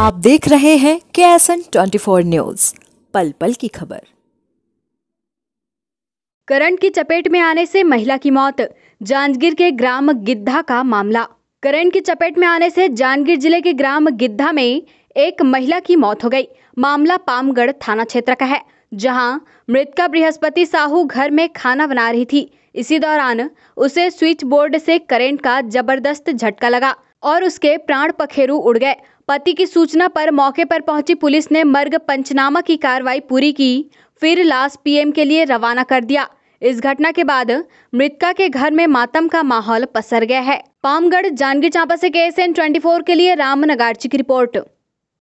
आप देख रहे हैं K S N twenty four news पल पल की खबर। करंट की चपेट में आने से महिला की मौत, जांजगीर के ग्राम गिद्धा का मामला। करंट की चपेट में आने से जांजगीर ज़िले के ग्राम गिद्धा में एक महिला की मौत हो गई। मामला पामगढ़ थाना क्षेत्र का है, जहाँ मृतका बृहस्पति साहू घर में खाना बना रही थी। इसी दौरान उसे स्विच बोर्ड से करंट का ज़बरदस्त झटका लगा और उसके प्राण पखेरु उड़ गए। पति की सूचना पर मौके पर पहुँची पुलिस ने मर्ग पंचनामा की कार्रवाई पूरी की, फिर लाश पीएम के लिए रवाना कर दिया। इस घटना के बाद मृतका के घर में मातम का माहौल पसर गया है। पामगढ़ जानगी चांपा से के एस के लिए राम नगार्ची की रिपोर्ट।